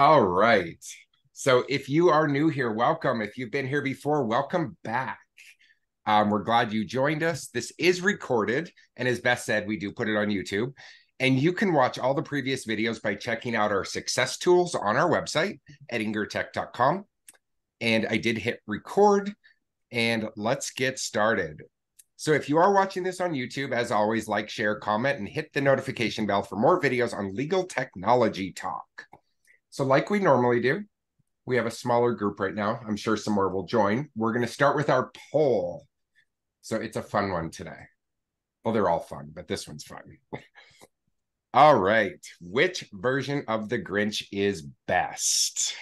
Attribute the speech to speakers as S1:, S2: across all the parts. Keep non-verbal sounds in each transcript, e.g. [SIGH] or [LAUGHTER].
S1: All right. So if you are new here, welcome. If you've been here before, welcome back. Um, we're glad you joined us. This is recorded. And as Beth said, we do put it on YouTube. And you can watch all the previous videos by checking out our success tools on our website at ettingertech.com. And I did hit record and let's get started. So if you are watching this on YouTube, as always, like, share, comment, and hit the notification bell for more videos on legal technology talk. So like we normally do, we have a smaller group right now. I'm sure some more will join. We're going to start with our poll. So it's a fun one today. Well, they're all fun, but this one's fun. [LAUGHS] all right. Which version of the Grinch is best?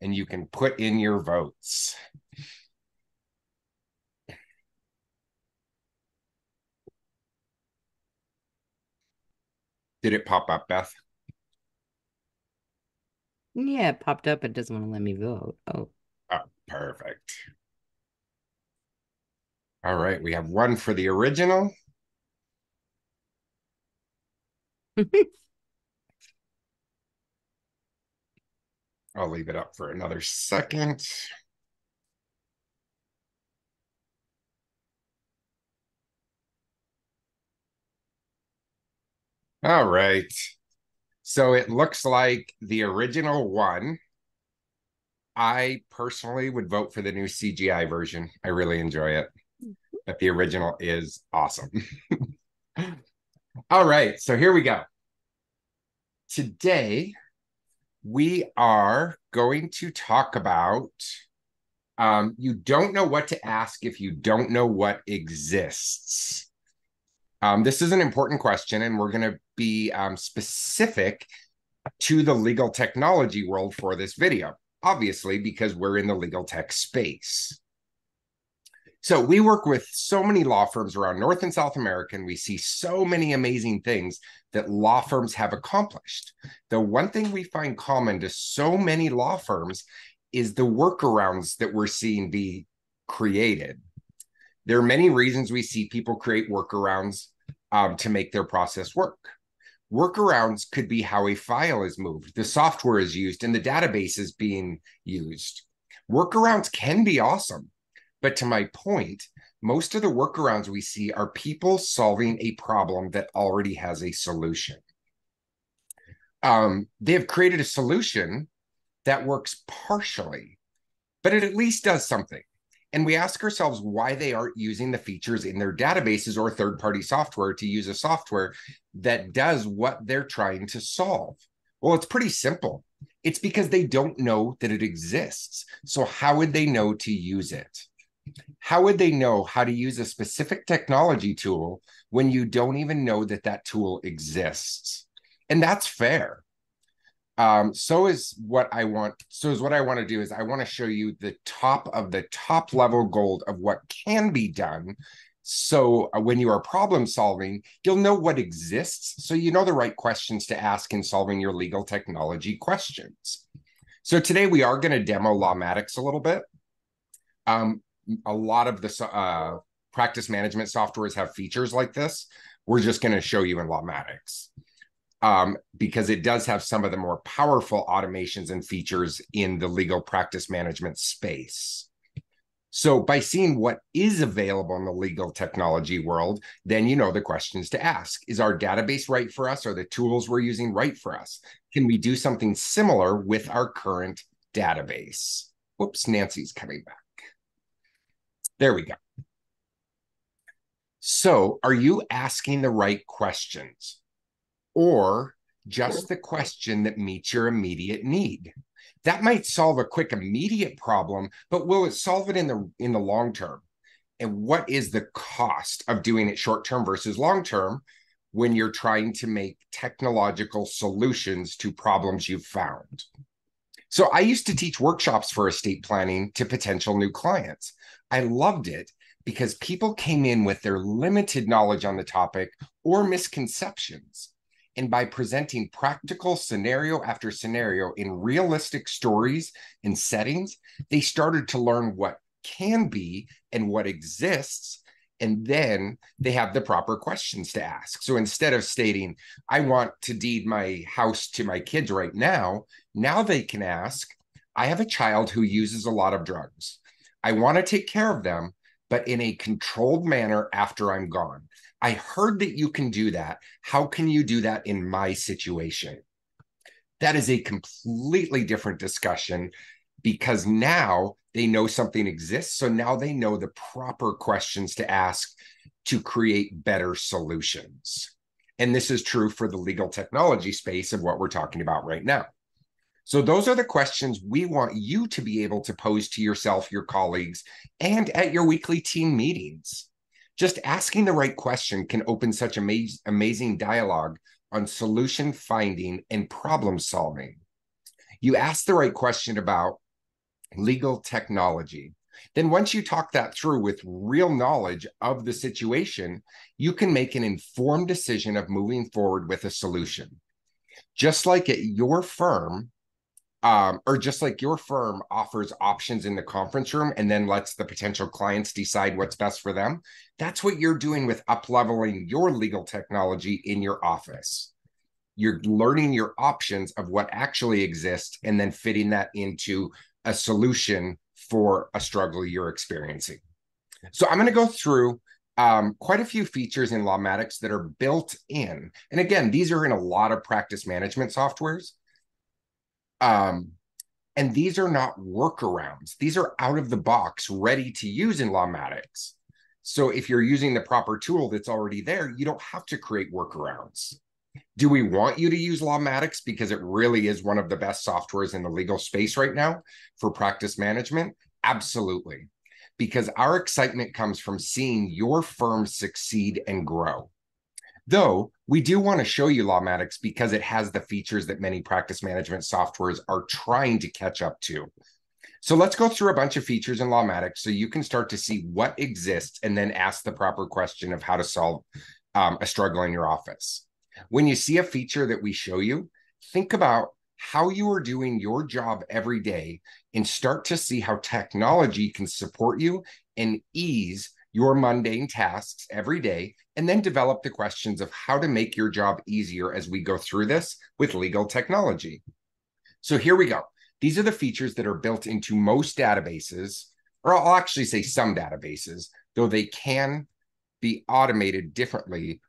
S1: And you can put in your votes. Did it pop up, Beth?
S2: Yeah, it popped up. It doesn't want to let me vote. Oh.
S1: Oh, perfect. All right, we have one for the original. [LAUGHS] I'll leave it up for another second. All right. So it looks like the original one. I personally would vote for the new CGI version. I really enjoy it. But the original is awesome. [LAUGHS] All right. So here we go. Today, we are going to talk about um, you don't know what to ask if you don't know what exists. Um, this is an important question, and we're going to be um, specific to the legal technology world for this video, obviously, because we're in the legal tech space. So we work with so many law firms around North and South America, and we see so many amazing things that law firms have accomplished. The one thing we find common to so many law firms is the workarounds that we're seeing be created. There are many reasons we see people create workarounds um, to make their process work. Workarounds could be how a file is moved, the software is used, and the database is being used. Workarounds can be awesome. But to my point, most of the workarounds we see are people solving a problem that already has a solution. Um, they have created a solution that works partially, but it at least does something and we ask ourselves why they aren't using the features in their databases or third party software to use a software that does what they're trying to solve. Well, it's pretty simple. It's because they don't know that it exists. So, how would they know to use it? How would they know how to use a specific technology tool when you don't even know that that tool exists? And that's fair. Um, so is what I want. So is what I want to do is I want to show you the top of the top level gold of what can be done. So uh, when you are problem solving, you'll know what exists. So you know the right questions to ask in solving your legal technology questions. So today we are going to demo Lawmatics a little bit. Um, a lot of the uh, practice management softwares have features like this. We're just going to show you in Lawmatics um, because it does have some of the more powerful automations and features in the legal practice management space. So, by seeing what is available in the legal technology world, then you know the questions to ask. Is our database right for us? Are the tools we're using right for us? Can we do something similar with our current database? Whoops, Nancy's coming back. There we go. So, are you asking the right questions? Or just the question that meets your immediate need. That might solve a quick immediate problem, but will it solve it in the in the long term? And what is the cost of doing it short term versus long term when you're trying to make technological solutions to problems you've found? So I used to teach workshops for estate planning to potential new clients. I loved it because people came in with their limited knowledge on the topic or misconceptions. And by presenting practical scenario after scenario in realistic stories and settings, they started to learn what can be and what exists. And then they have the proper questions to ask. So instead of stating, I want to deed my house to my kids right now, now they can ask, I have a child who uses a lot of drugs. I want to take care of them, but in a controlled manner after I'm gone. I heard that you can do that. How can you do that in my situation? That is a completely different discussion because now they know something exists. So now they know the proper questions to ask to create better solutions. And this is true for the legal technology space of what we're talking about right now. So, those are the questions we want you to be able to pose to yourself, your colleagues, and at your weekly team meetings. Just asking the right question can open such amaz- amazing dialogue on solution finding and problem solving. You ask the right question about legal technology. Then, once you talk that through with real knowledge of the situation, you can make an informed decision of moving forward with a solution. Just like at your firm, um, or just like your firm offers options in the conference room and then lets the potential clients decide what's best for them. That's what you're doing with up leveling your legal technology in your office. You're learning your options of what actually exists and then fitting that into a solution for a struggle you're experiencing. So I'm going to go through um, quite a few features in Lawmatics that are built in. And again, these are in a lot of practice management softwares. Um, and these are not workarounds. These are out of the box, ready to use in Lawmatics. So if you're using the proper tool that's already there, you don't have to create workarounds. Do we want you to use Lawmatics because it really is one of the best softwares in the legal space right now for practice management? Absolutely. Because our excitement comes from seeing your firm succeed and grow. Though we do want to show you Lawmatics because it has the features that many practice management softwares are trying to catch up to. So let's go through a bunch of features in Lawmatics so you can start to see what exists and then ask the proper question of how to solve um, a struggle in your office. When you see a feature that we show you, think about how you are doing your job every day and start to see how technology can support you and ease your mundane tasks every day, and then develop the questions of how to make your job easier as we go through this with legal technology. So here we go. These are the features that are built into most databases, or I'll actually say some databases, though they can be automated differently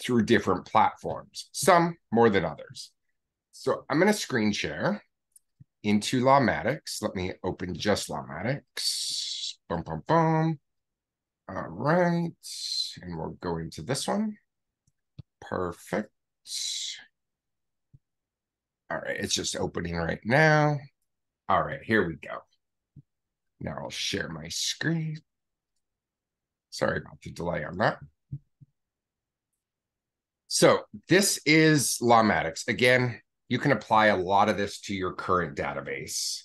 S1: through different platforms, some more than others. So I'm going to screen share into Lawmatics. Let me open just Lawmatics. Boom, boom, boom. All right. And we'll go into this one. Perfect. All right. It's just opening right now. All right. Here we go. Now I'll share my screen. Sorry about the delay on that. So this is Lawmatics. Again, you can apply a lot of this to your current database.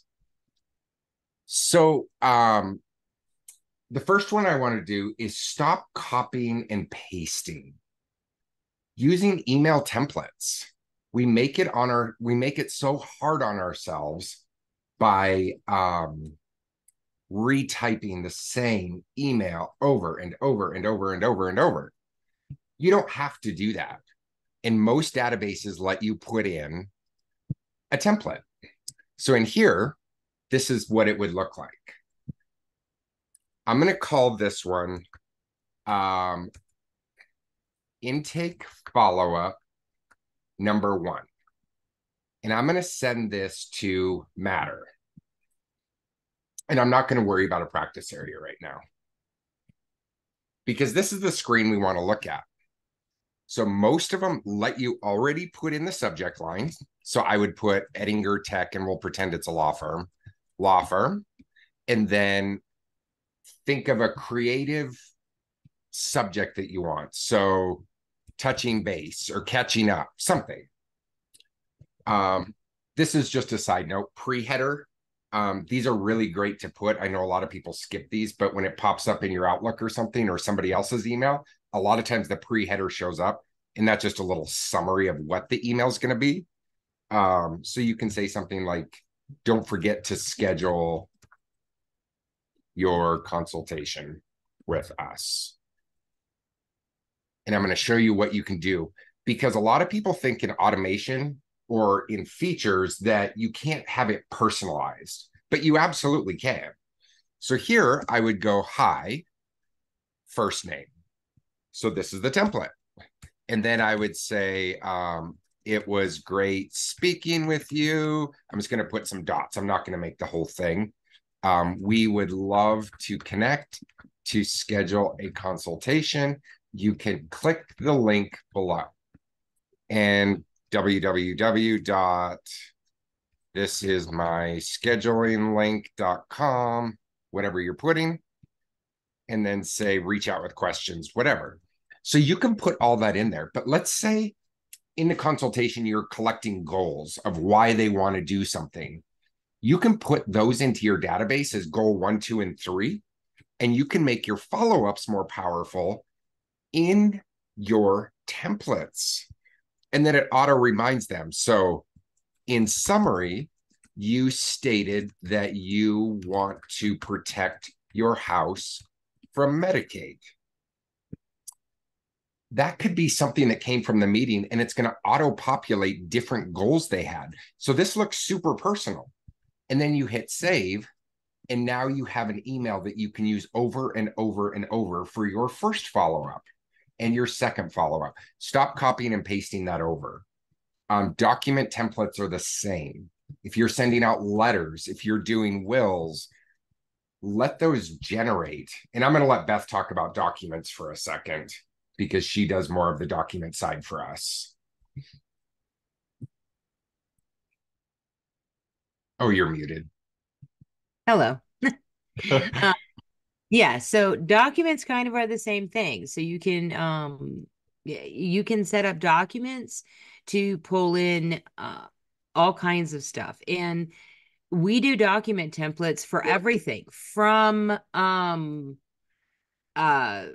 S1: So um, the first one I want to do is stop copying and pasting. Using email templates. We make it on our we make it so hard on ourselves by um retyping the same email over and over and over and over and over. You don't have to do that. And most databases let you put in a template. So in here, this is what it would look like. I'm going to call this one um, intake follow up number one. And I'm going to send this to Matter. And I'm not going to worry about a practice area right now because this is the screen we want to look at. So most of them let you already put in the subject line. So I would put Ettinger Tech and we'll pretend it's a law firm, law firm. And then think of a creative subject that you want. So touching base or catching up, something. Um, this is just a side note, pre-header. Um, these are really great to put. I know a lot of people skip these, but when it pops up in your Outlook or something or somebody else's email, a lot of times the pre-header shows up and that's just a little summary of what the email is going to be. Um, so you can say something like, don't forget to schedule your consultation with us. And I'm going to show you what you can do because a lot of people think in automation or in features that you can't have it personalized, but you absolutely can. So here I would go hi, first name. So this is the template. And then I would say, um, it was great speaking with you. I'm just going to put some dots. I'm not going to make the whole thing. Um, we would love to connect to schedule a consultation. You can click the link below. And www this is my scheduling link.com whatever you're putting and then say reach out with questions whatever. So you can put all that in there. But let's say in the consultation you're collecting goals of why they want to do something you can put those into your database as goal one two and three and you can make your follow-ups more powerful in your templates and then it auto reminds them. So, in summary, you stated that you want to protect your house from Medicaid. That could be something that came from the meeting and it's going to auto populate different goals they had. So, this looks super personal. And then you hit save, and now you have an email that you can use over and over and over for your first follow up and your second follow up. Stop copying and pasting that over. Um, document templates are the same. If you're sending out letters, if you're doing wills, let those generate. And I'm going to let Beth talk about documents for a second because she does more of the document side for us. Oh, you're muted.
S2: Hello. uh, [LAUGHS] yeah, so documents kind of are the same thing. So you can um you can set up documents to pull in uh, all kinds of stuff. And we do document templates for everything from um uh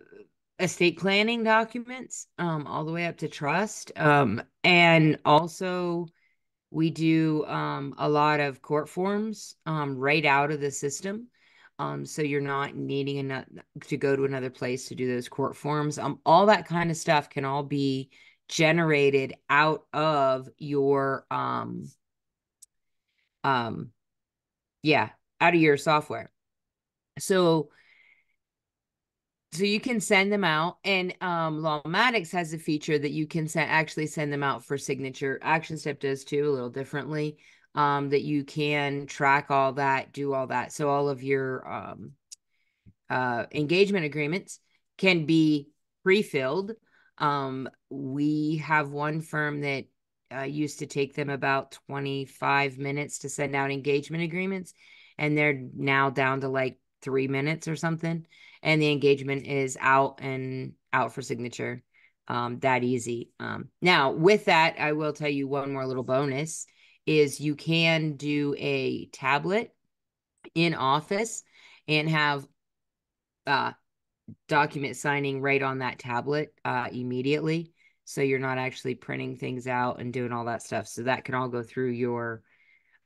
S2: estate planning documents um all the way up to trust um and also we do um a lot of court forms um right out of the system um, so you're not needing to go to another place to do those court forms. Um, all that kind of stuff can all be generated out of your um um yeah, out of your software. So so you can send them out and um lawmatics has a feature that you can send actually send them out for signature Actionstep does too a little differently um, that you can track all that, do all that. So all of your um, uh, engagement agreements can be pre-filled. Um, we have one firm that uh, used to take them about 25 minutes to send out engagement agreements, and they're now down to like three minutes or something. And the engagement is out and out for signature. Um, that easy. Um, now, with that, I will tell you one more little bonus is you can do a tablet in office and have uh, document signing right on that tablet uh, immediately. So you're not actually printing things out and doing all that stuff. So that can all go through your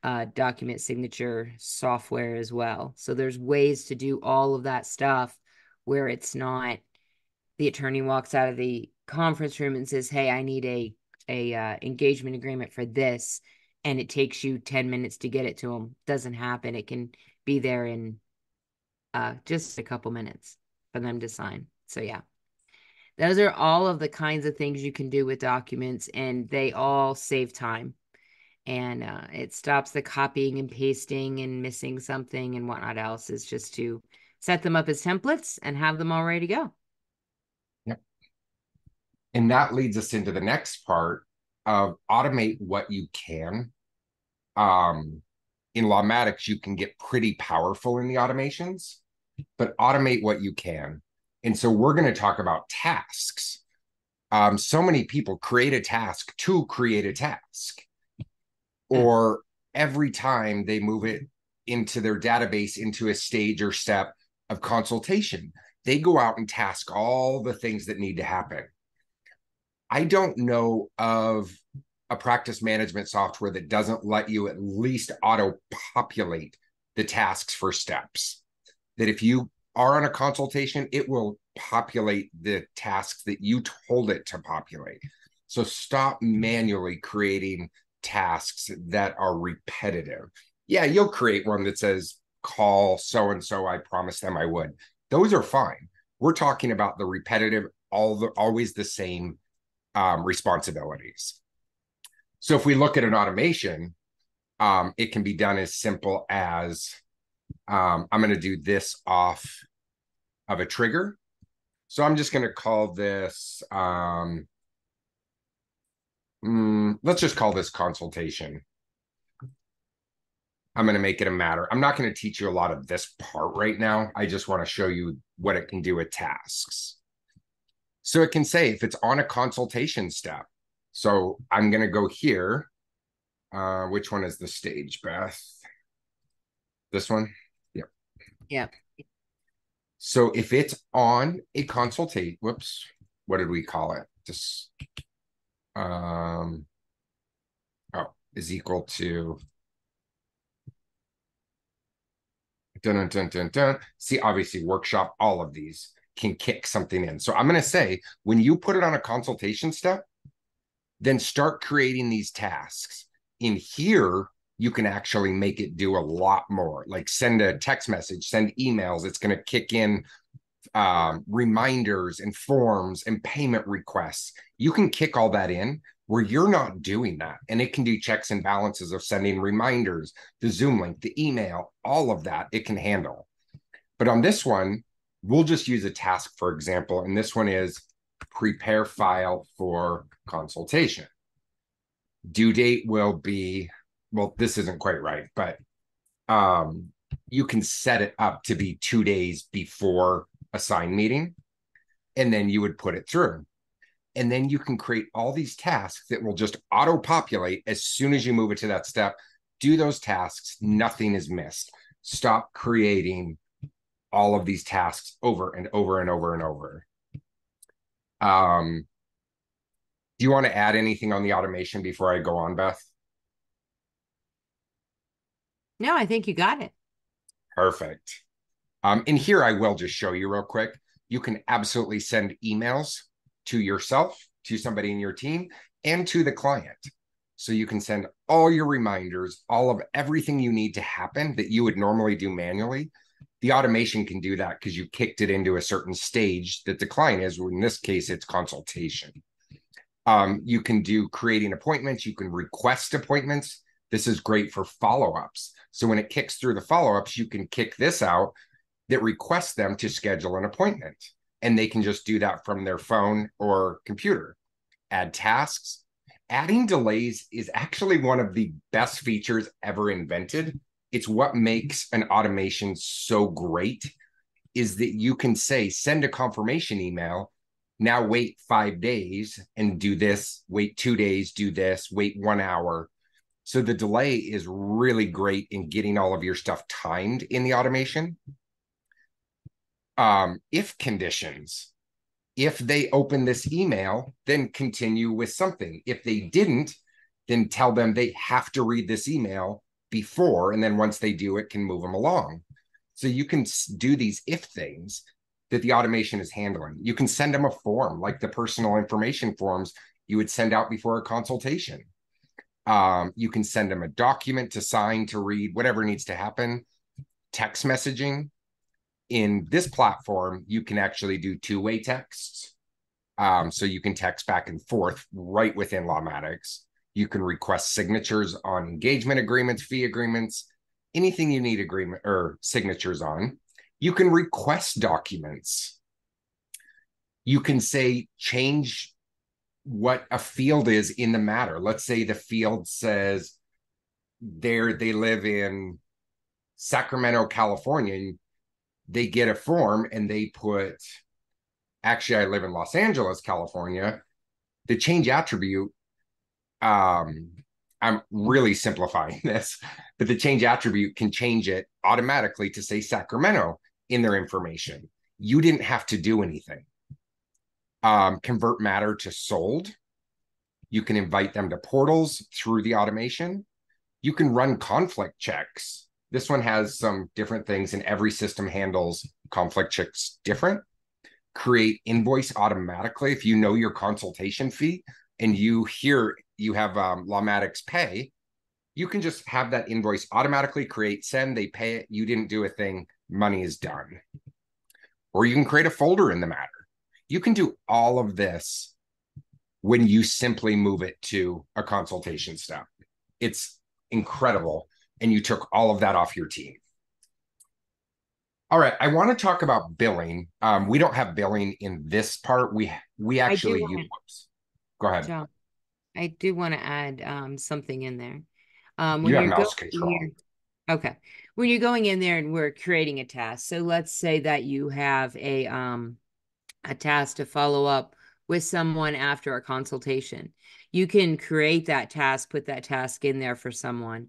S2: uh, document signature software as well. So there's ways to do all of that stuff where it's not the attorney walks out of the conference room and says, "Hey, I need a a uh, engagement agreement for this," and it takes you 10 minutes to get it to them doesn't happen. It can be there in uh, just a couple minutes for them to sign. So yeah. Those are all of the kinds of things you can do with documents and they all save time. And uh, it stops the copying and pasting and missing something and whatnot else. Is just to set them up as templates and have them all ready to go.
S1: Yep. And that leads us into the next part of automate what you can. Um, in Lawmatics, you can get pretty powerful in the automations, but automate what you can. And so we're going to talk about tasks. Um, so many people create a task to create a task, or every time they move it into their database into a stage or step of consultation, they go out and task all the things that need to happen. I don't know of a practice management software that doesn't let you at least auto populate the tasks for steps. That if you are on a consultation, it will populate the tasks that you told it to populate. So stop manually creating tasks that are repetitive. Yeah, you'll create one that says, call so and so, I promised them I would. Those are fine. We're talking about the repetitive, all the always the same um, responsibilities. So if we look at an automation, um, it can be done as simple as um, I'm going to do this off of a trigger. So I'm just going to call this, um, mm, let's just call this consultation. I'm going to make it a matter. I'm not going to teach you a lot of this part right now. I just want to show you what it can do with tasks. So it can say if it's on a consultation step. So I'm going to go here. Uh, which one is the stage, Beth? This one? Yep.
S2: Yep.
S1: So if it's on a consultate, whoops, what did we call it? Just um oh is equal to dun, dun, dun, dun, dun. see obviously workshop all of these can kick something in. So i'm going to say when you put it on a consultation step then start creating these tasks. In here you can actually make it do a lot more. Like send a text message send emails. It's going to kick in um, reminders and forms and payment requests. You can kick all that in where you're not doing that. And it can do checks and balances of sending reminders the zoom link the email all of that it can handle. But on this one we'll just use a task for example and this one is prepare file for consultation. Due date will be well, this isn't quite right, but um, you can set it up to be two days before a sign meeting, and then you would put it through. And then you can create all these tasks that will just auto populate as soon as you move it to that step. Do those tasks, nothing is missed. Stop creating all of these tasks over and over and over and over. Um, do you want to add anything on the automation before I go on, Beth?
S2: No, I think you got it.
S1: Perfect. Um, and here I will just show you real quick. You can absolutely send emails to yourself, to somebody in your team, and to the client. So you can send all your reminders, all of everything you need to happen that you would normally do manually. The automation can do that because you kicked it into a certain stage that the client is. In this case, it's consultation. Um, you can do creating appointments. You can request appointments. This is great for follow ups. So when it kicks through the follow ups, you can kick this out that requests them to schedule an appointment. And they can just do that from their phone or computer. Add tasks. Adding delays is actually one of the best features ever invented. It's what makes an automation so great is that you can say send a confirmation email now wait five days and do this wait two days do this wait one hour so the delay is really great in getting all of your stuff timed in the automation. Um, if conditions, if they open this email, then continue with something. If they didn't, then tell them they have to read this email before, and then once they do it, can move them along. So you can do these if things that the automation is handling. You can send them a form like the personal information forms you would send out before a consultation. Um, you can send them a document to sign, to read, whatever needs to happen. Text messaging. In this platform, you can actually do two way texts. Um, so you can text back and forth right within Lawmatics. You can request signatures on engagement agreements, fee agreements, anything you need agreement or signatures on. You can request documents. You can say change what a field is in the matter. Let's say the field says there they live in Sacramento, California, and they get a form and they put actually I live in Los Angeles, California. The change attribute um I'm really simplifying [LAUGHS] this, but the change attribute can change it automatically to say Sacramento in their information. You didn't have to do anything um, convert matter to sold. You can invite them to portals through the automation. You can run conflict checks This one has some different things, and every system handles conflict checks different. Create invoice automatically. If you know your consultation fee and you hear you have um, Lawmatics pay, you can just have that invoice automatically create, send, they pay it. You didn't do a thing, money is done. Or you can create a folder in the matter. You can do all of this when you simply move it to a consultation step. It's incredible. And you took all of that off your team. All right, I want to talk about billing. Um, we don't have billing in this part. We we actually use. Go ahead. John,
S2: I do want to add um, something in there.
S1: Um, when you have mouse control.
S2: Okay. When you're going in there and we're creating a task. So let's say that you have a um a task to follow up with someone after a consultation. You can create that task, put that task in there for someone.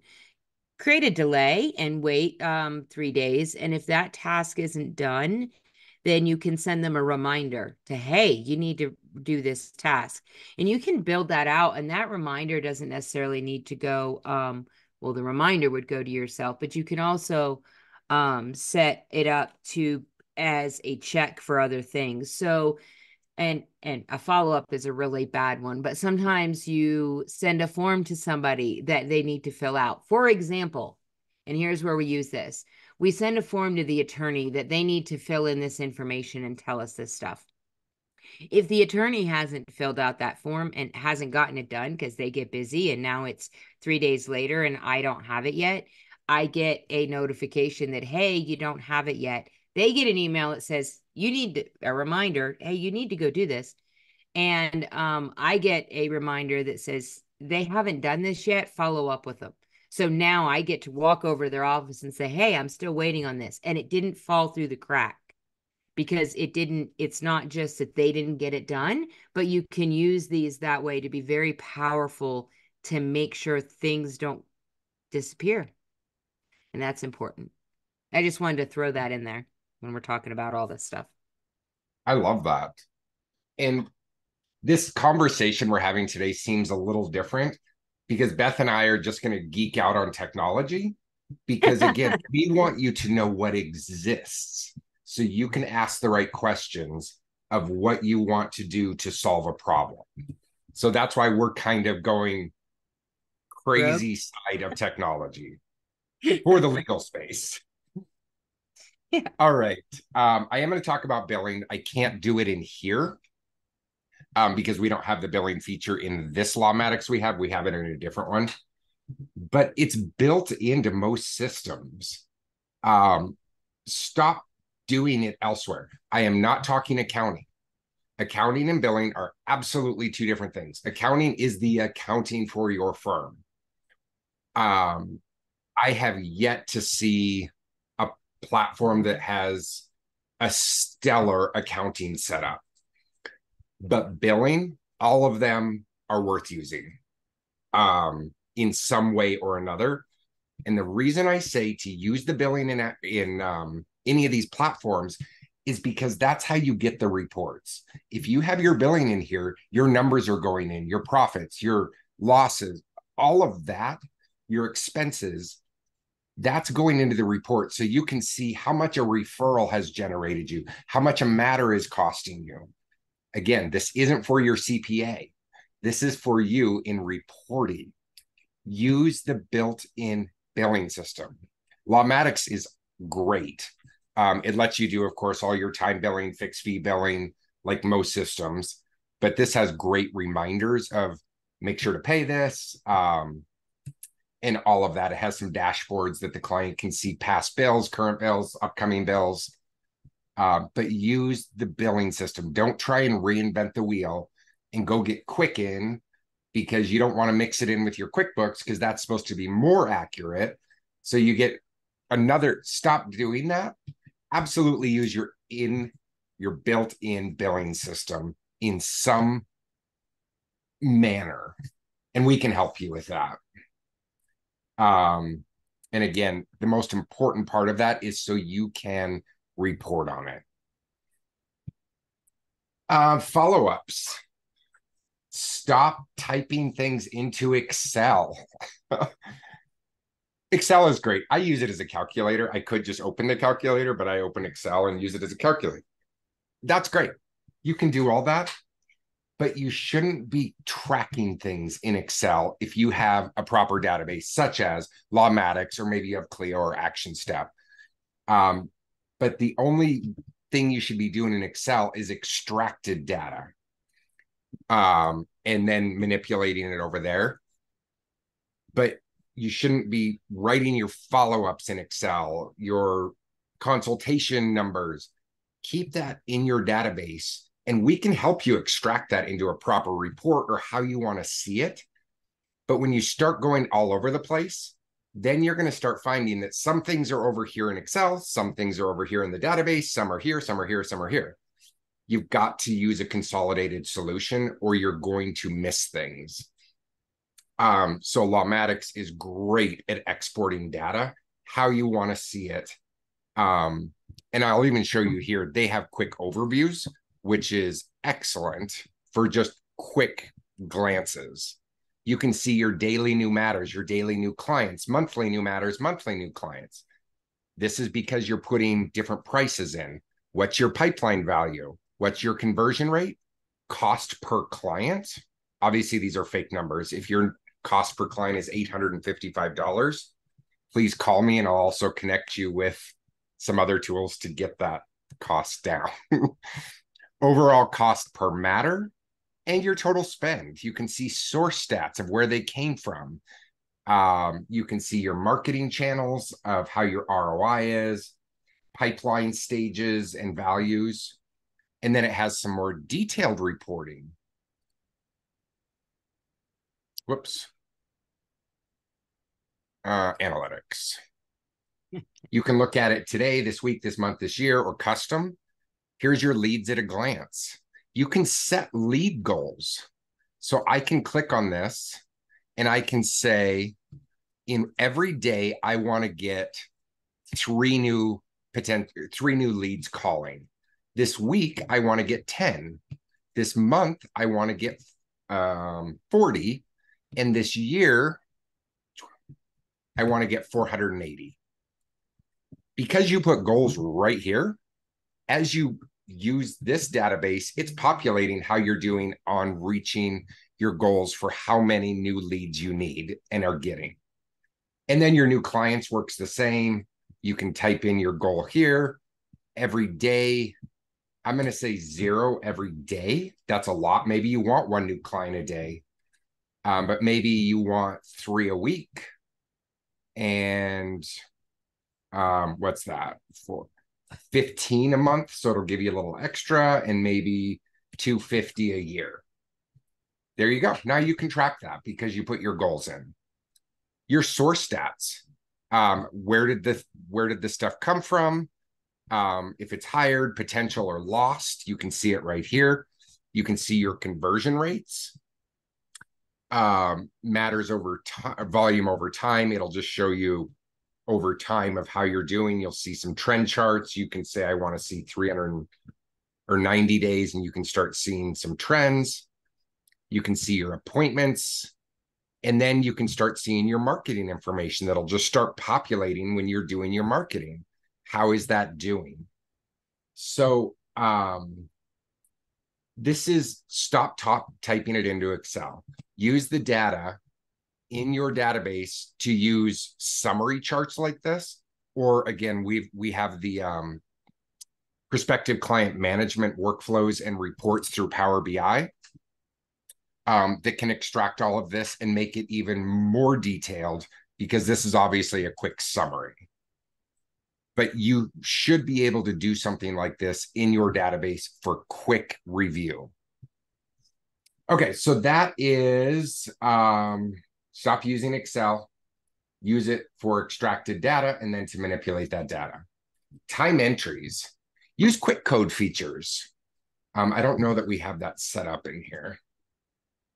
S2: Create a delay and wait um 3 days and if that task isn't done, then you can send them a reminder to hey, you need to do this task. And you can build that out and that reminder doesn't necessarily need to go um well the reminder would go to yourself but you can also um, set it up to as a check for other things so and and a follow-up is a really bad one but sometimes you send a form to somebody that they need to fill out for example and here's where we use this we send a form to the attorney that they need to fill in this information and tell us this stuff if the attorney hasn't filled out that form and hasn't gotten it done because they get busy and now it's three days later and I don't have it yet, I get a notification that, hey, you don't have it yet. They get an email that says, you need a reminder, hey, you need to go do this. And um, I get a reminder that says, they haven't done this yet, follow up with them. So now I get to walk over to their office and say, hey, I'm still waiting on this. And it didn't fall through the crack because it didn't it's not just that they didn't get it done but you can use these that way to be very powerful to make sure things don't disappear and that's important i just wanted to throw that in there when we're talking about all this stuff
S1: i love that and this conversation we're having today seems a little different because beth and i are just going to geek out on technology because again [LAUGHS] we want you to know what exists so you can ask the right questions of what you want to do to solve a problem. So that's why we're kind of going crazy yep. side of technology for the legal space. Yeah. [LAUGHS] All right. Um, I am going to talk about billing. I can't do it in here um, because we don't have the billing feature in this Lawmatics we have. We have it in a different one, but it's built into most systems. Um, stop doing it elsewhere. I am not talking accounting. Accounting and billing are absolutely two different things. Accounting is the accounting for your firm. Um, I have yet to see platform that has a stellar accounting setup. But billing, all of them are worth using um, in some way or another. And the reason I say to use the billing in in um, any of these platforms is because that's how you get the reports. If you have your billing in here, your numbers are going in, your profits, your losses, all of that, your expenses, that's going into the report. So you can see how much a referral has generated you, how much a matter is costing you. Again, this isn't for your CPA. This is for you in reporting. Use the built in billing system. Lawmatics is great. Um, it lets you do, of course, all your time billing, fixed fee billing, like most systems. But this has great reminders of make sure to pay this um, and all of that. It has some dashboards that the client can see past bills, current bills, upcoming bills. Uh, but use the billing system. Don't try and reinvent the wheel and go get Quicken because you don't want to mix it in with your QuickBooks because that's supposed to be more accurate. So you get another stop doing that absolutely use your in your built-in billing system in some manner and we can help you with that um and again the most important part of that is so you can report on it uh follow-ups stop typing things into excel [LAUGHS] Excel is great. I use it as a calculator. I could just open the calculator, but I open Excel and use it as a calculator. That's great. You can do all that, but you shouldn't be tracking things in Excel if you have a proper database, such as Lawmatics, or maybe you have Clio or Actionstep. Um, but the only thing you should be doing in Excel is extracted data um, and then manipulating it over there. But you shouldn't be writing your follow-ups in Excel, your consultation numbers. Keep that in your database and we can help you extract that into a proper report or how you want to see it. But when you start going all over the place, then you're going to start finding that some things are over here in Excel, some things are over here in the database, some are here, some are here, some are here. You've got to use a consolidated solution or you're going to miss things. Um, so Lawmatics is great at exporting data, how you want to see it. Um, and I'll even show you here, they have quick overviews, which is excellent for just quick glances. You can see your daily new matters, your daily new clients, monthly new matters, monthly new clients. This is because you're putting different prices in. What's your pipeline value? What's your conversion rate? Cost per client? Obviously, these are fake numbers. If your cost per client is $855, please call me and I'll also connect you with some other tools to get that cost down. [LAUGHS] Overall cost per matter and your total spend. You can see source stats of where they came from. Um, you can see your marketing channels of how your ROI is, pipeline stages and values. And then it has some more detailed reporting. Whoops uh, analytics. [LAUGHS] you can look at it today, this week, this month, this year, or custom. Here's your leads at a glance. You can set lead goals. So I can click on this and I can say, in every day, I want to get three new potential, three new leads calling. This week, I want to get 10. This month, I want to get um, 40. And this year, I want to get 480. Because you put goals right here, as you use this database, it's populating how you're doing on reaching your goals for how many new leads you need and are getting. And then your new clients works the same. You can type in your goal here every day. I'm going to say zero every day. That's a lot. Maybe you want one new client a day, um, but maybe you want three a week and um, what's that for 15 a month so it'll give you a little extra and maybe 250 a year. There you go. Now you can track that because you put your goals in. Your source stats. Um, where did the where did this stuff come from? Um, if it's hired potential or lost you can see it right here. You can see your conversion rates. Um, matters over time, volume over time. It'll just show you over time of how you're doing. You'll see some trend charts. You can say, I want to see 300 or 90 days, and you can start seeing some trends. You can see your appointments. And then you can start seeing your marketing information that'll just start populating when you're doing your marketing. How is that doing? So, um, this is stop top typing it into Excel use the data in your database to use summary charts like this? Or again we we have the um, prospective client management workflows and reports through power bi um, that can extract all of this and make it even more detailed because this is obviously a quick summary. But you should be able to do something like this in your database for quick review. Okay, so that is um, stop using Excel, use it for extracted data, and then to manipulate that data. Time entries, use quick code features. Um, I don't know that we have that set up in here.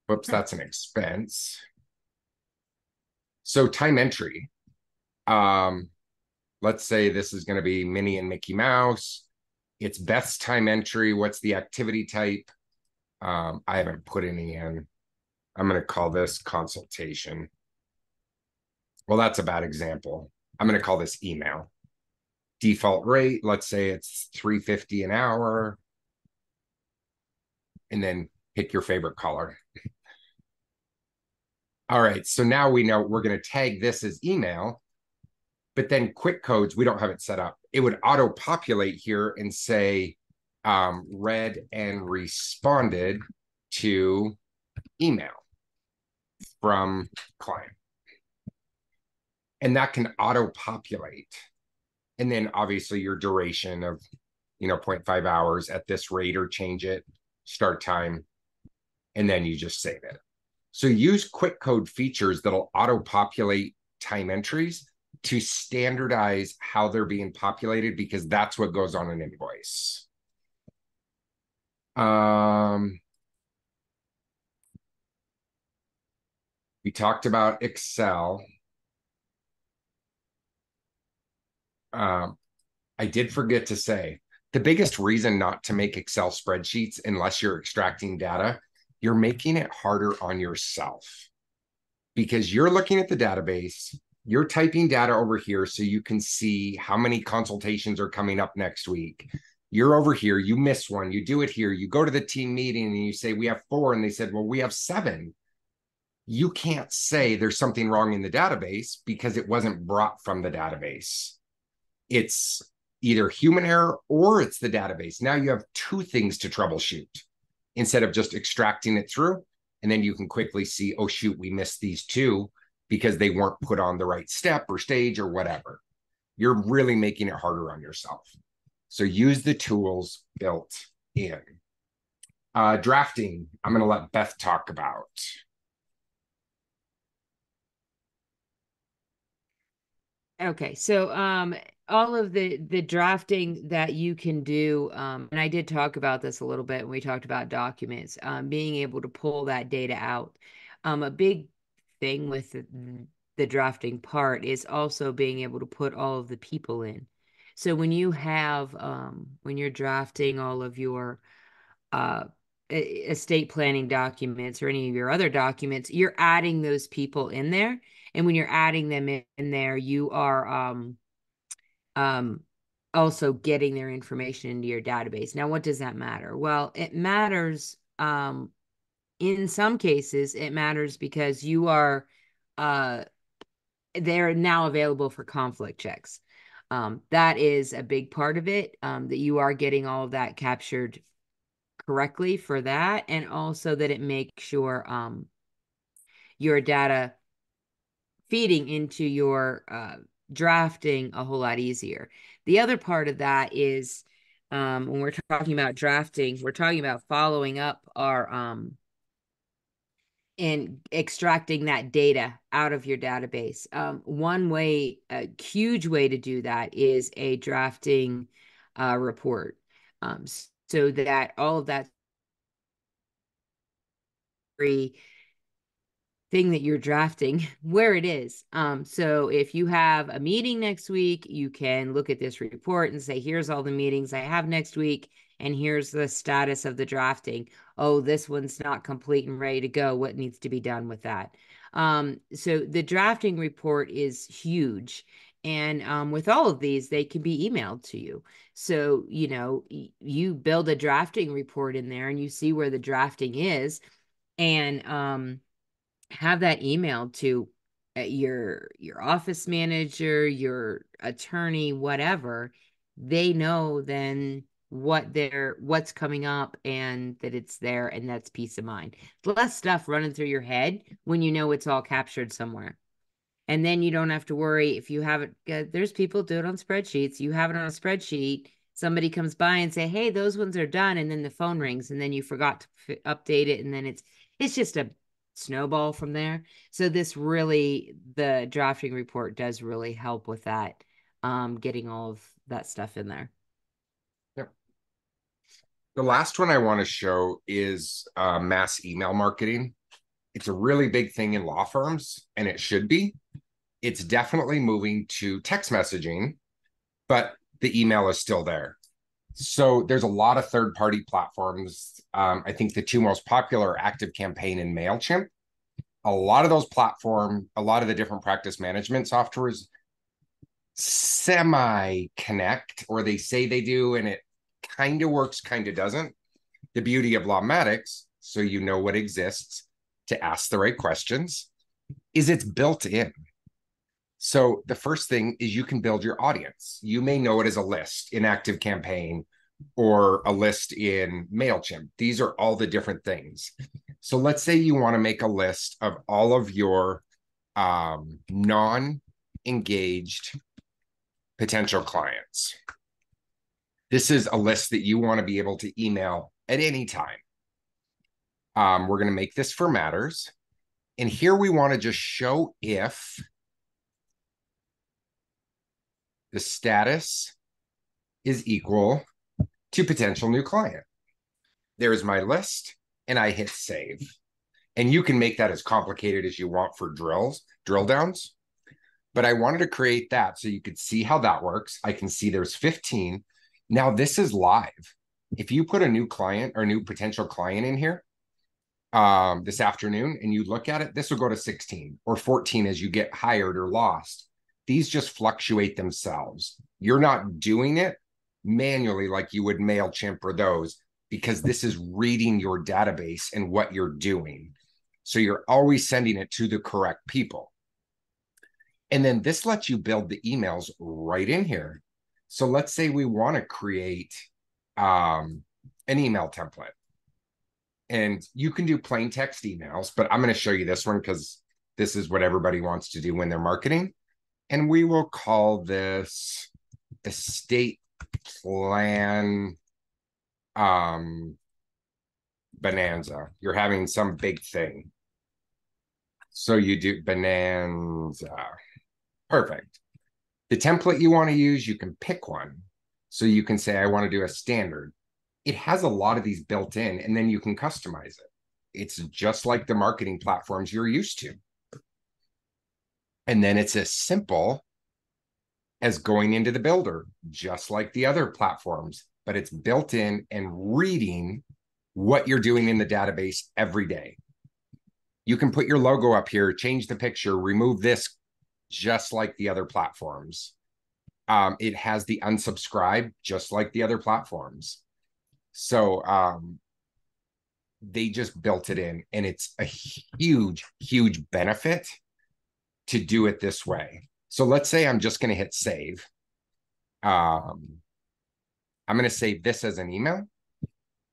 S1: Whoops, that's an expense. So time entry. Um, let's say this is going to be Minnie and Mickey Mouse. It's Beth's time entry. What's the activity type? Um, I haven't put any in. I'm going to call this consultation. well, that's a bad example. I'm going to call this email. Default rate, let's say it's 350 an hour. And then pick your favorite color. [LAUGHS] All right, so now we know we're going to tag this as email, but then quick codes, we don't have it set up. It would auto populate here and say um, read and responded to email from client. And that can auto populate. And then obviously your duration of, you know, 0.5 hours at this rate or change it, start time, and then you just save it. So use quick code features that'll auto populate time entries to standardize how they're being populated because that's what goes on an invoice. Um, we talked about Excel. Um, I did forget to say the biggest reason not to make Excel spreadsheets unless you're extracting data you're making it harder on yourself because you're looking at the database, you're typing data over here so you can see how many consultations are coming up next week. You're over here, you miss one, you do it here, you go to the team meeting and you say, We have four. And they said, Well, we have seven. You can't say there's something wrong in the database because it wasn't brought from the database. It's either human error or it's the database. Now you have two things to troubleshoot instead of just extracting it through. And then you can quickly see, oh, shoot, we missed these two because they weren't put on the right step or stage or whatever. You're really making it harder on yourself. So use the tools built in. Uh, drafting, I'm going to let Beth talk about.
S2: Okay, so um, all of the the drafting that you can do um, and i did talk about this a little bit when we talked about documents um, being able to pull that data out. Um, a big thing with the, the drafting part is also being able to put all of the people in. So when you have um, when you're drafting all of your uh, estate planning documents or any of your other documents you're adding those people in there and when you're adding them in, in there you are um, um, also getting their information into your database. Now, what does that matter? Well, it matters um, in some cases, it matters because you are uh, they're now available for conflict checks. Um, that is a big part of it. Um, that you are getting all of that captured correctly for that, and also that it makes sure um, your data feeding into your uh, drafting a whole lot easier. The other part of that is um, when we're talking about drafting, we're talking about following up our um, and extracting that data out of your database. Um, one way, a huge way to do that is a drafting uh, report, um, so that all of that thing that you're drafting [LAUGHS] where it is. Um, so if you have a meeting next week, you can look at this report and say, here's all the meetings I have next week, and here's the status of the drafting. Oh, this one's not complete and ready to go. What needs to be done with that? Um, so the drafting report is huge. And um, with all of these, they can be emailed to you. So, you know, you build a drafting report in there and you see where the drafting is. And um, have that emailed to uh, your your office manager, your attorney, whatever. They know then what they're what's coming up and that it's there and that's peace of mind. Less stuff running through your head when you know it's all captured somewhere. And then you don't have to worry if you have it. Uh, there's people do it on spreadsheets. You have it on a spreadsheet. Somebody comes by and say, "Hey, those ones are done," and then the phone rings, and then you forgot to update it, and then it's it's just a snowball from there. So this really, the drafting report does really help with that, um, getting all of that stuff in there.
S1: Yep. The last one I want to show is uh, mass email marketing. It's a really big thing in law firms, and it should be. It's definitely moving to text messaging, but the email is still there. So there's a lot of third party platforms. Um, I think the two most popular are Active Campaign and MailChimp. a lot of those platform, a lot of the different practice management softwares semi connect, or they say they do, and it kind of works, kind of doesn't. The beauty of Lawmatics, so you know what exists to ask the right questions, is it's built in. So the first thing is you can build your audience. You may know it as a list in Active Campaign or a list in MailChimp. These are all the different things. So let's say you want to make a list of all of your um, non engaged potential clients. This is a list that you want to be able to email at any time. Um, we're going to make this for matters. And here we want to just show if the status is equal to potential new client. There's my list, and I hit save. And you can make that as complicated as you want for drills, drill downs. But I wanted to create that so you could see how that works. I can see there's 15. Now this is live. If you put a new client or new potential client in here um, this afternoon and you look at it, this will go to 16 or 14 as you get hired or lost. These just fluctuate themselves. You're not doing it manually like you would MailChimp or those because this is reading your database and what you're doing. So you're always sending it to the correct people. And then this lets you build the emails right in here. So let's say we want to create um, an email template. And you can do plain text emails, but I'm going to show you this one because this is what everybody wants to do when they're marketing. And we will call this estate plan um bonanza. You're having some big thing. So you do bonanza. Perfect. The template you want to use you can pick one. So you can say i want to do a standard. It has a lot of these built in and then you can customize it. It's just like the marketing platforms you're used to and then it's as simple as going into the builder, just like the other platforms, but it's built in and reading what you're doing in the database every day. You can put your logo up here, change the picture, remove this, just like the other platforms. Um, it has the unsubscribe, just like the other platforms. So um, they just built it in, and it's a huge, huge benefit to do it this way. So let's say I'm just going to hit save. Um, I'm going to save this as an email.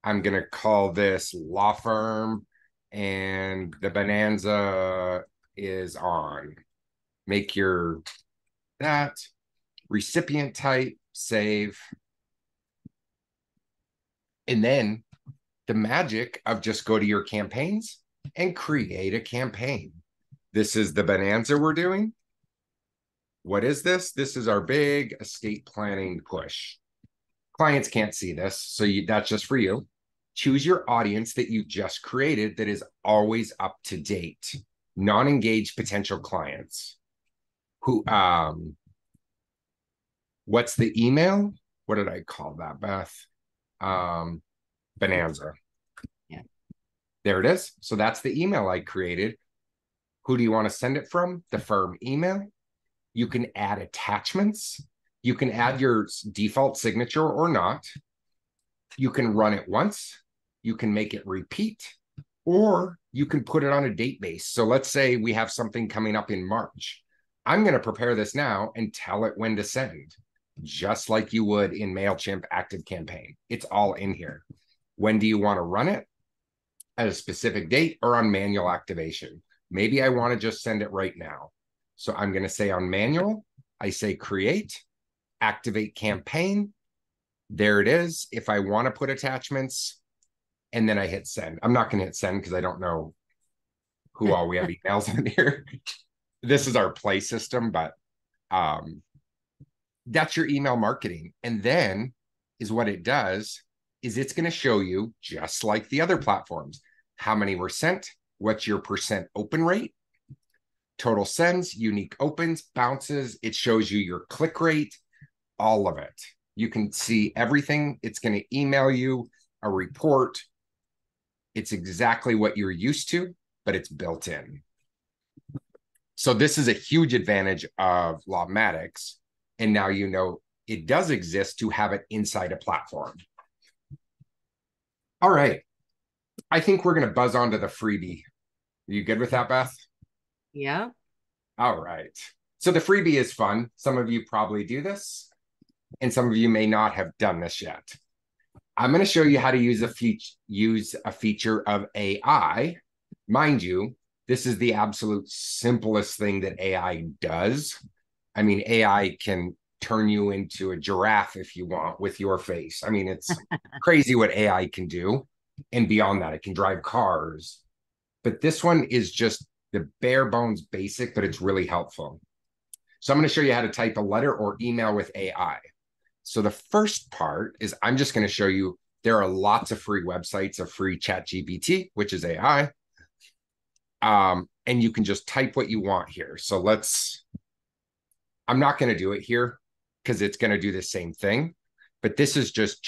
S1: I'm going to call this law firm and the bonanza is on. Make your that recipient type, save. And then the magic of just go to your campaigns and create a campaign. This is the bonanza we're doing. What is this? This is our big estate planning push. Clients can't see this, so you, that's just for you. Choose your audience that you just created that is always up to date, non-engaged potential clients. Who um what's the email? What did I call that, Beth? Um Bonanza.
S2: Yeah.
S1: There it is. So that's the email I created. Who do you want to send it from? The firm email. You can add attachments. You can add mm-hmm. your default signature or not. You can run it once. You can make it repeat, or you can put it on a date base. So let's say we have something coming up in March. I'm going to prepare this now and tell it when to send, just like you would in MailChimp Active Campaign. It's all in here. When do you want to run it? At a specific date or on manual activation? Maybe I want to just send it right now. So I'm going to say on manual, I say create, activate campaign. There it is. If I want to put attachments, and then I hit send. I'm not going to hit send because I don't know who all we have [LAUGHS] emails in here. this is our play system, but um, that's your email marketing. And then is what it does is it's going to show you just like the other platforms how many were sent, what's your percent open rate, total sends, unique opens, bounces. It shows you your click rate, all of it. You can see everything. It's going to email you a report. It's exactly what you're used to, but it's built in. So this is a huge advantage of Lawmatics. And now you know it does exist to have it inside a platform. All right. I think we're going to buzz on to the freebie. Are you good with that, Beth?
S2: Yeah.
S1: All right. So the freebie is fun. Some of you probably do this, and some of you may not have done this yet. I'm going to show you how to use a feature use a feature of AI. Mind you, this is the absolute simplest thing that AI does. I mean, AI can turn you into a giraffe if you want with your face. I mean, it's [LAUGHS] crazy what AI can do. And beyond that, it can drive cars. But this one is just the bare bones basic, but it's really helpful. So I'm going to show you how to type a letter or email with AI. So the first part is I'm just going to show you there are lots of free websites of free chat GPT, which is AI. Um, and you can just type what you want here. So let's, I'm not going to do it here because it's going to do the same thing, but this is just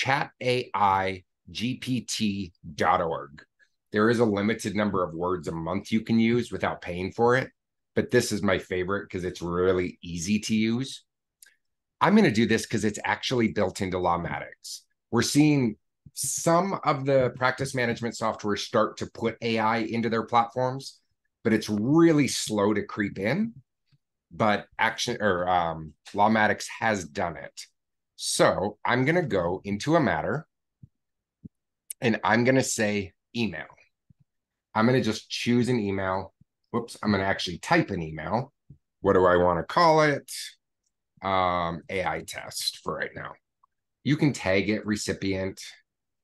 S1: chatAIGPT.org. There is a limited number of words a month you can use without paying for it, but this is my favorite because it's really easy to use. I'm going to do this because it's actually built into Lawmatics. We're seeing some of the practice management software start to put AI into their platforms, but it's really slow to creep in. But action or um, Lawmatics has done it. So I'm going to go into a matter and I'm going to say email. I'm going to just choose an email. Whoops, I'm going to actually type an email. What do I want to call it? Um, AI test for right now. You can tag it recipient,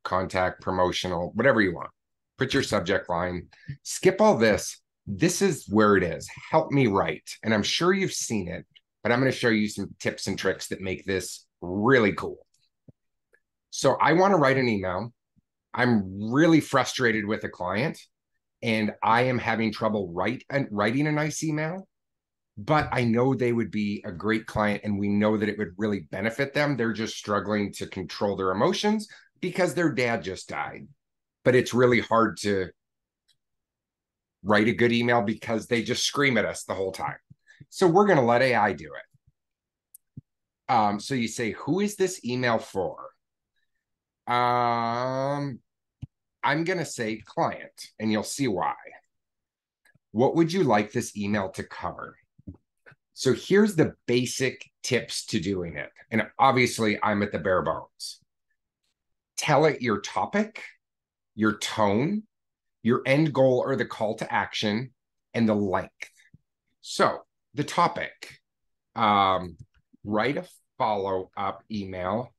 S1: contact, promotional, whatever you want. Put your subject line. Skip all this. This is where it is. Help me write. And I'm sure you've seen it, but I'm going to show you some tips and tricks that make this really cool. So I want to write an email. I'm really frustrated with a client and I am having trouble write and writing a nice email, but I know they would be a great client and we know that it would really benefit them. They're just struggling to control their emotions because their dad just died. But it's really hard to write a good email because they just scream at us the whole time. So we're going to let AI do it. Um, so you say, who is this email for? Um, I'm going to say client, and you'll see why. What would you like this email to cover? So here's the basic tips to doing it. And obviously, I'm at the bare bones. Tell it your topic, your tone, your end goal or the call to action, and the length. So the topic, um, write a follow up email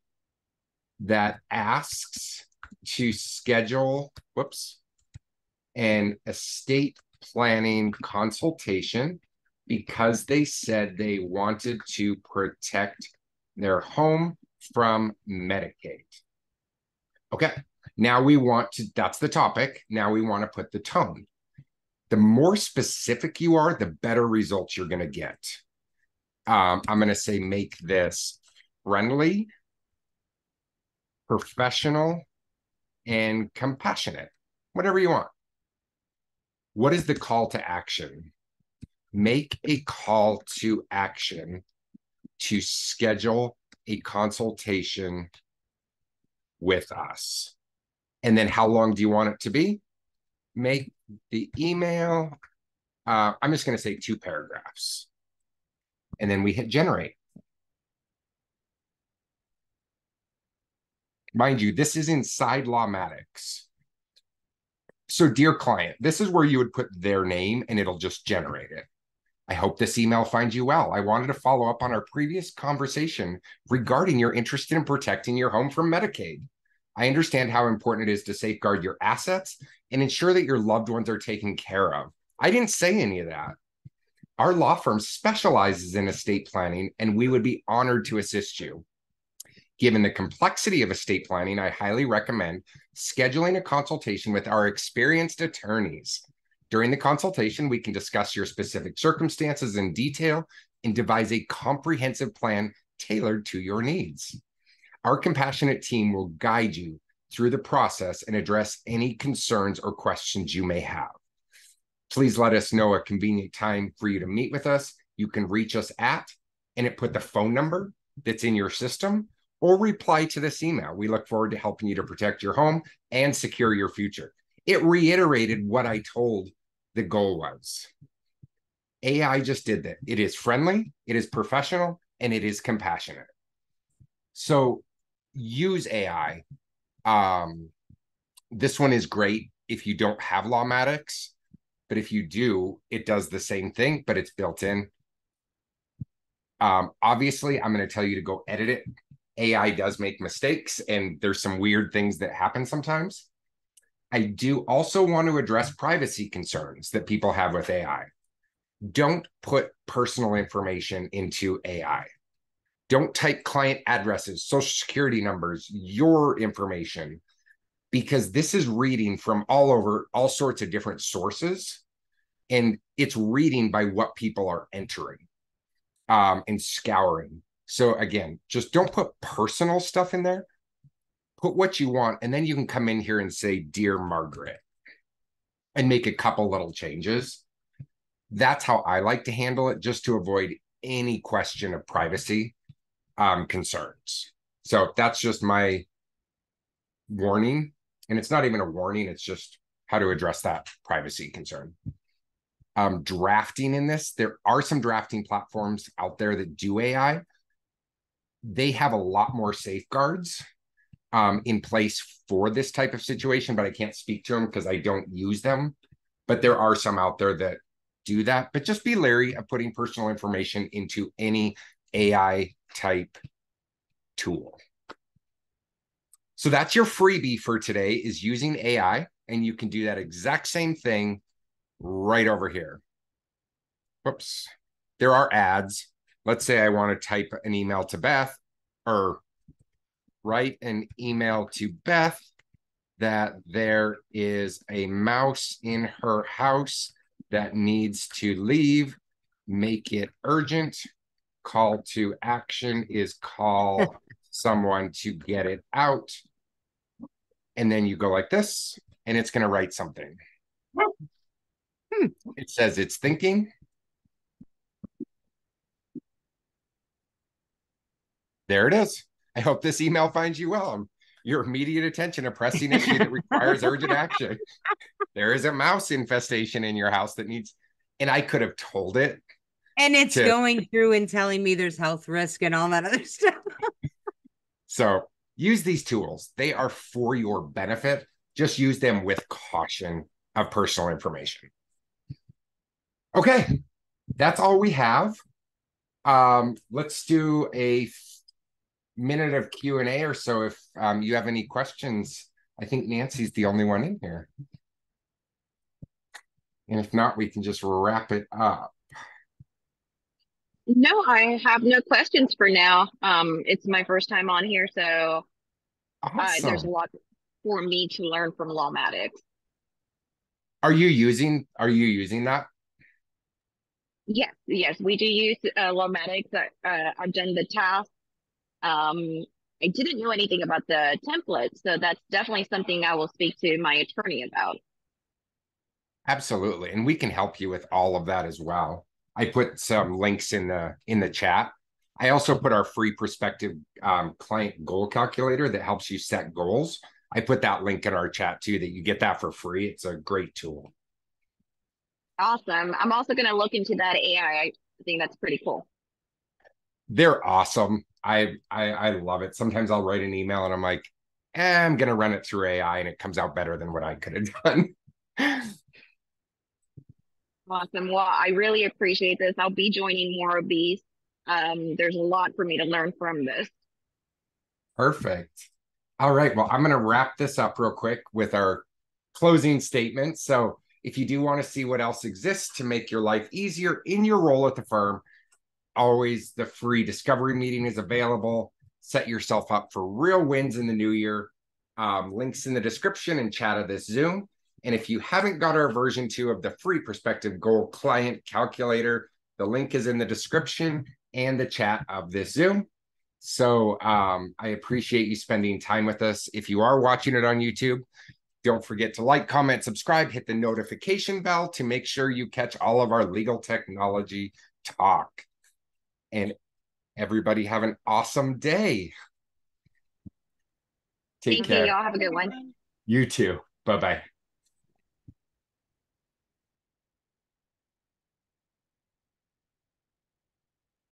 S1: that asks to schedule, whoops, an estate planning consultation because they said they wanted to protect their home from Medicaid. Okay, now we want to, that's the topic. Now we want to put the tone. The more specific you are, the better results you're going to get. Um, I'm going to say make this friendly, professional, and compassionate, whatever you want. What is the call to action? Make a call to action to schedule a consultation with us. And then how long do you want it to be? Make the email, uh, I'm just going to say two paragraphs. And then we hit generate. Mind you, this is inside Lawmatics. So, dear client, this is where you would put their name and it'll just generate it. I hope this email finds you well. I wanted to follow up on our previous conversation regarding your interest in protecting your home from Medicaid. I understand how important it is to safeguard your assets and ensure that your loved ones are taken care of. I didn't say any of that. Our law firm specializes in estate planning, and we would be honored to assist you. Given the complexity of estate planning, I highly recommend scheduling a consultation with our experienced attorneys. During the consultation, we can discuss your specific circumstances in detail and devise a comprehensive plan tailored to your needs. Our compassionate team will guide you through the process and address any concerns or questions you may have. please let us know a convenient time for you to meet with us. You can reach us at, and it put the phone number that's in your system or reply to this email. We look forward to helping you to protect your home and secure your future. It reiterated what I told the goal was. AI just did that. It is friendly, it is professional, and it is compassionate. So use AI. Um, this one is great if you don't have Lawmatics, but if you do, it does the same thing, but it's built in. Um, obviously, I'm going to tell you to go edit it. AI does make mistakes, and there's some weird things that happen sometimes. I do also want to address privacy concerns that people have with AI. Don't put personal information into AI. Don't type client addresses, social security numbers, your information, because this is reading from all over, all sorts of different sources. And it's reading by what people are entering um, and scouring. So again, just don't put personal stuff in there. Put what you want, and then you can come in here and say, Dear Margaret, and make a couple little changes. That's how I like to handle it, just to avoid any question of privacy um, concerns. So that's just my warning. And it's not even a warning, it's just how to address that privacy concern. Um, drafting in this, there are some drafting platforms out there that do AI. They have a lot more safeguards um, in place for this type of situation, but I can't speak to them because I don't use them. But there are some out there that do that. But just be leery of putting personal information into any AI type tool. So that's your freebie for today is using AI and you can do that exact same thing right over here. Whoops. There are ads. Let's say I want to type an email to Beth or write an email to Beth that there is a mouse in her house that needs to leave. Make it urgent call to action is call [LAUGHS] someone to get it out. And then you go like this, and it's going to write something. Hmm. It says it's thinking. There it is. I hope this email finds you well. Your immediate attention, a pressing issue that requires urgent action. There is a mouse infestation in your house that needs, and I could have told it
S2: and it's to, going through and telling me there's health risk and all that other [LAUGHS] stuff.
S1: so use these tools. They are for your benefit. Just use them with caution of personal information. Okay, that's all we have. Um, let's do a minute of Q and A or so. If um, you have any questions, I think Nancy's the only one in here. And if not, we can just wrap it up.
S3: No, I have no questions for now. Um, it's my first time on here, so awesome. uh, there's a lot for me to learn from Lawmatics.
S1: Are you using? Are you using that?
S3: Yes, yes, we do use uh, Lawmatics. Uh, I've done the task. Um, I didn't know anything about the template, so that's definitely something I will speak to my attorney about.
S1: Absolutely, and we can help you with all of that as well. I put some links in the in the chat. I also put our free prospective um, client goal calculator that helps you set goals. I put that link in our chat too, that you get that for free. It's a great tool.
S3: Awesome. I'm also going to look into that AI. I think that's pretty cool.
S1: They're awesome. I, I I love it. Sometimes I'll write an email and I'm like, eh, I'm going to run it through AI and it comes out better than what I could have [LAUGHS] done.
S3: Awesome. Well, I really appreciate this. I'll be joining more of these. Um, there's a lot for me to learn from this.
S1: Perfect. All right. Well, I'm going to wrap this up real quick with our closing statement. So, if you do want to see what else exists to make your life easier in your role at the firm, always the free discovery meeting is available. Set yourself up for real wins in the new year. Um, links in the description and chat of this Zoom. And if you haven't got our version two of the free Perspective Goal Client Calculator, the link is in the description and the chat of this Zoom. So um, I appreciate you spending time with us. If you are watching it on YouTube, Don't forget to like, comment, subscribe, hit the notification bell to make sure you catch all of our legal technology talk. And everybody have an awesome day.
S3: Take Thank care. you. Y'all have a good one.
S1: You too. Bye bye.